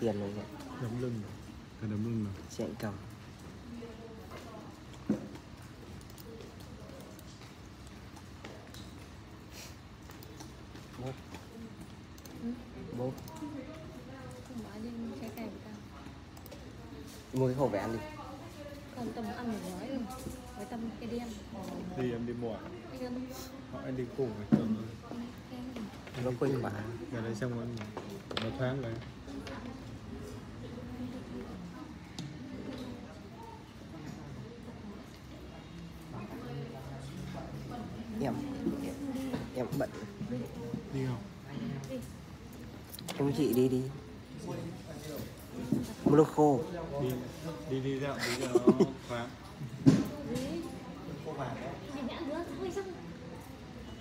tiền rồi vậy đấm lưng cái đấm lưng nào chị anh cầm. Bố bố không tao mua cái khẩu vén đi. Còn tầm ăn một gói rồi với tầm cái đen đi em đi mua à? anh ăn họ anh đi cùng với tuần nó quên quá ngày đấy xong rồi. Một tháng rồi em bận. Đi không? Em chị đi đi. Mua nước khô đi đi đi dạo đi thôi xong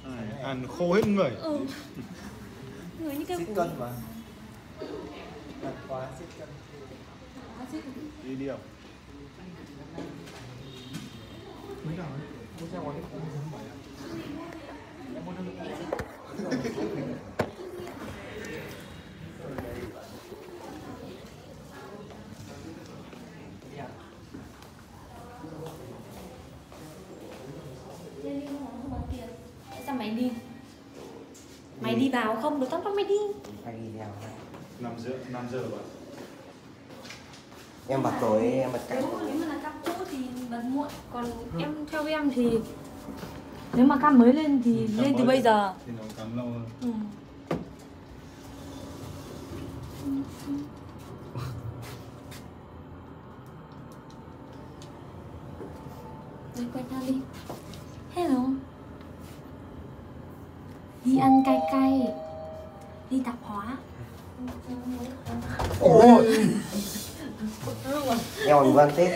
Ai, ăn khô hết người. Ừ. Người như cái củ. mà. Đặt quá xích cân. Đi đi không? Sao mày đi? Mày đi vào không? Được tao bắt mày đi. Phải đi theo. Năm giờ năm giờ rồi em bật tối em bật cảnh nếu mà là cam cũ thì bật muộn. Còn em theo em thì nếu mà cam mới lên thì lên từ bây giờ. Thì nó cắm lâu hơn. Ừ. Rồi quay ra đi. Hello Đi ăn cay cay. Đi tạp hóa. Em còn văn tết